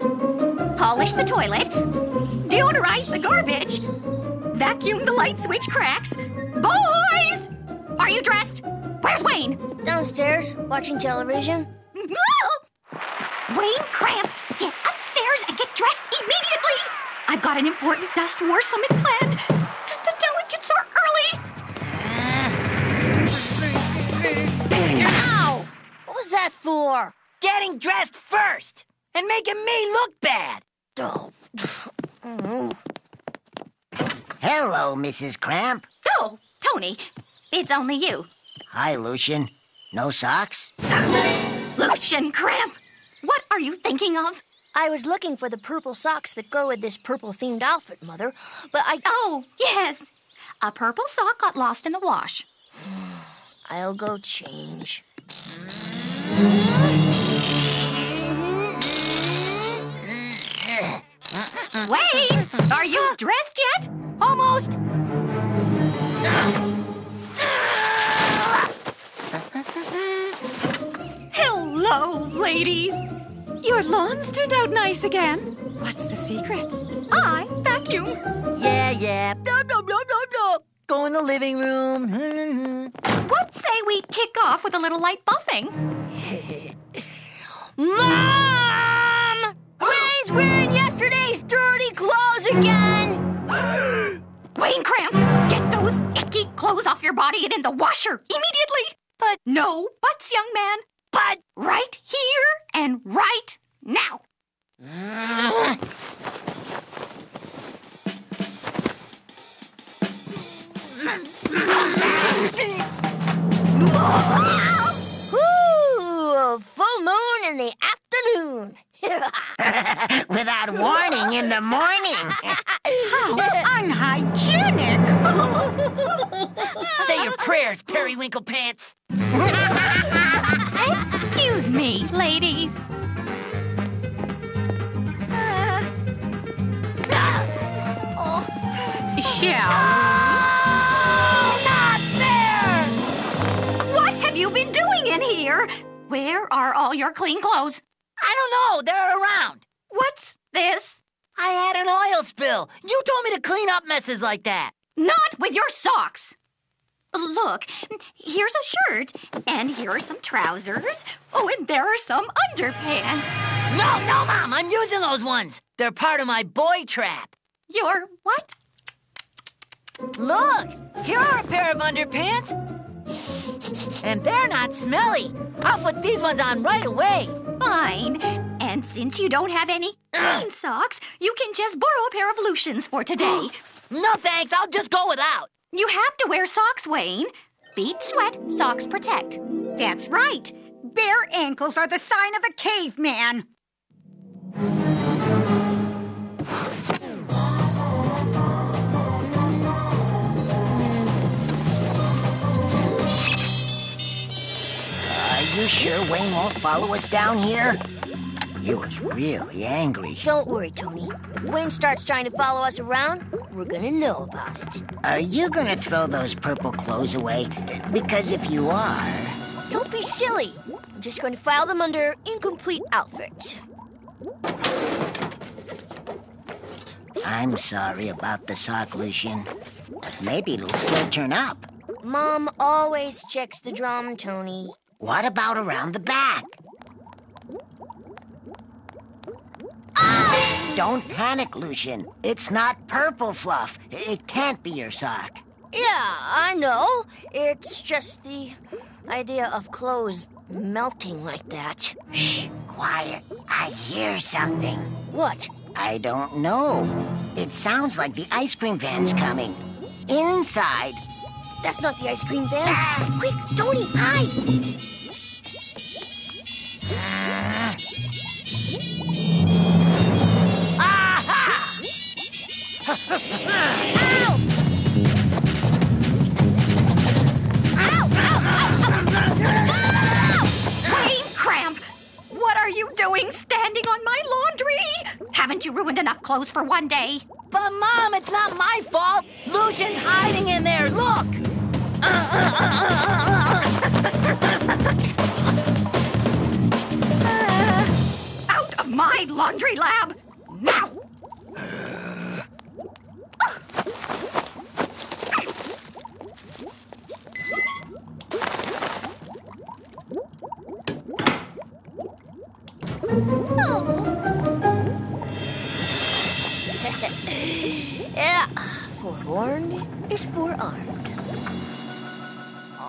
Polish the toilet. Deodorize the garbage. Vacuum the light switch cracks. Boys! Are you dressed? Where's Wayne? Downstairs, watching television. Wayne Cramp, get upstairs and get dressed immediately. I've got an important dust war summit planned. The delegates are early. Ow! What was that for? Getting dressed first and making me look bad. Oh. Hello, Mrs. Cramp. Oh, Tony, it's only you. Hi, Lucien. No socks? Lucien Cramp, what are you thinking of? I was looking for the purple socks that go with this purple themed outfit, Mother, but I. Oh, yes. A purple sock got lost in the wash. I'll go change. Wait, are you dressed yet? Almost. Hello, ladies. Your lawns turned out nice again. What's the secret? I vacuum. Yeah, yeah. Blah, blah, blah, blah, blah. Go in the living room. What say we kick off with a little light buffing? Mom! Wayne's wearing yesterday's dirty again! Wayne Cramp, get those icky clothes off your body and in the washer immediately. But- no buts, young man. But Right here and right now. Ooh, full moon in the afternoon. Without warning in the morning. How Unhygienic. say your prayers, periwinkle pants. Excuse me, ladies. Shall Not! What have you been doing in here? Where are all your clean clothes? Know. They're around. What's this? I had an oil spill. You told me to clean up messes like that. Not with your socks. Look, here's a shirt, and here are some trousers. Oh, and there are some underpants. No, no, Mom. I'm using those ones. They're part of my boy trap. Your what? Look, here are a pair of underpants. And they're not smelly. I'll put these ones on right away. Fine. And since you don't have any clean socks, you can just borrow a pair of Luciens for today. No thanks, I'll just go without. you have to wear socks, Wayne. Feet sweat, socks protect. That's right. Bare ankles are the sign of a caveman. Are you sure Wayne won't follow us down here? He was really angry. Don't worry, Tony. If Wayne starts trying to follow us around, we're gonna know about it. Are you gonna throw those purple clothes away? Because if you are, Don't be silly. I'm just going to file them under incomplete outfits. I'm sorry about the sock, Lucien. Maybe it'll still turn up. Mom always checks the drum, Tony. What about around the back? Don't panic, Lucien. It's not purple fluff. It can't be your sock. Yeah, I know. It's just the idea of clothes melting like that. Shh, quiet. I hear something. What? I don't know. It sounds like the ice cream van's coming. Inside. That's not the ice cream van. Ah! Quick, Tony, hide! Clothes for one day? But Mom, it's not my fault. Lucien's hiding in there. Look. Out of my laundry lab! Now! Forewarned is forearmed.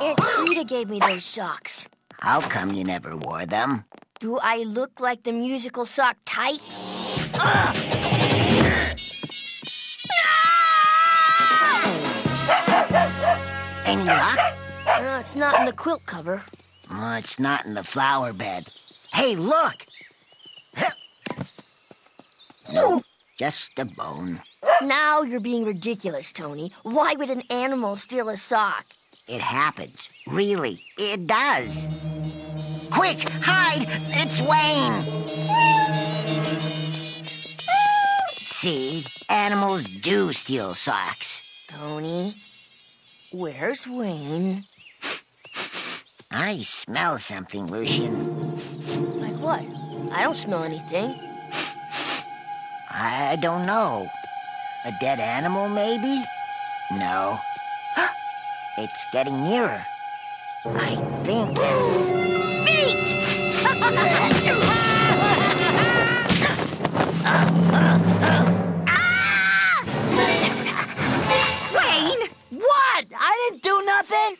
Aunt Frida gave me those socks. How come you never wore them? Do I look like the musical sock type? Ah! Any luck? No, it's not in the quilt cover. Oh, it's not in the flower bed. Hey, look! No, just a bone. Now you're being ridiculous, Tony. Why would an animal steal a sock? It happens. Really, it does. Quick, hide! It's Wayne! See, animals do steal socks. Tony, where's Wayne? I smell something, Lucien. Like what? I don't smell anything. I don't know. A dead animal, maybe? No. It's getting nearer. I think it's. Feet! Wayne! What? I didn't do nothing.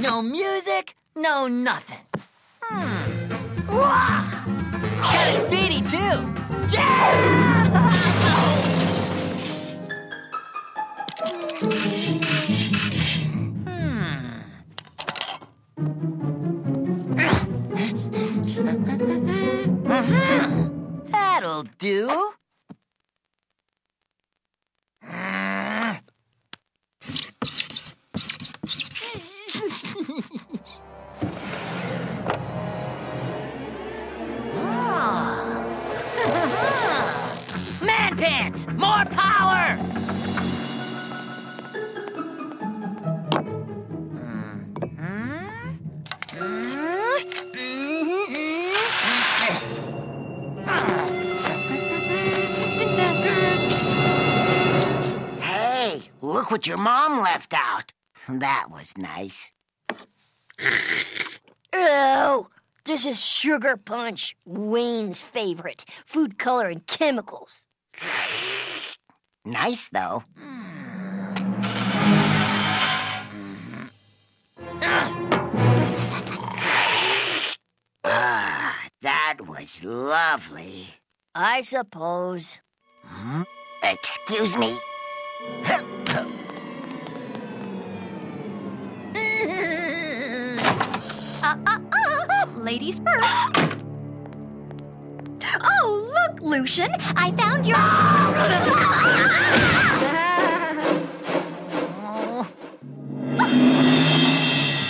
No music, no nothing. Hmm. Got a speedy too. Yeah! Hmm. That'll do. Pants! More power! Hey, look what your mom left out. That was nice. Ew! This is sugar punch, Wayne's favorite. Food color and chemicals. Nice, though. Ah, that was lovely. I suppose. Excuse me. Uh, uh, uh, ladies first. Oh, look, Lucien, I found your.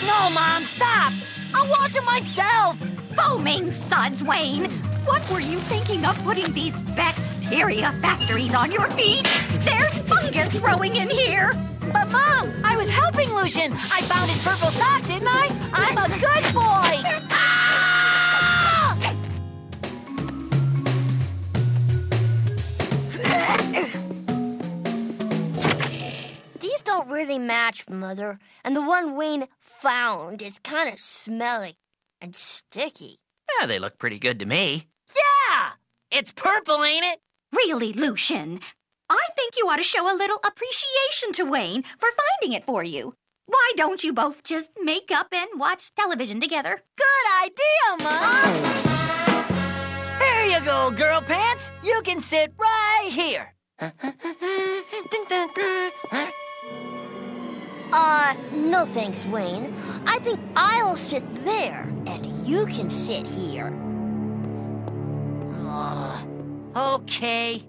No, Mom, stop! I'll wash it myself! Foaming suds, Wayne! What were you thinking of putting these bacteria factories on your feet? There's fungus growing in here! But, Mom, I was helping Lucien! I found his purple sock, didn't I? I'm a good boy! Don't really match, Mother. And the one Wayne found is kind of smelly and sticky. Yeah, they look pretty good to me. Yeah! It's purple, ain't it? Really, Lucien, I think you ought to show a little appreciation to Wayne for finding it for you. Why don't you both just make up and watch television together? Good idea, Mom! There you go, girl pants. You can sit right here. Uh, no thanks, Wayne. I think I'll sit there, and you can sit here. Okay.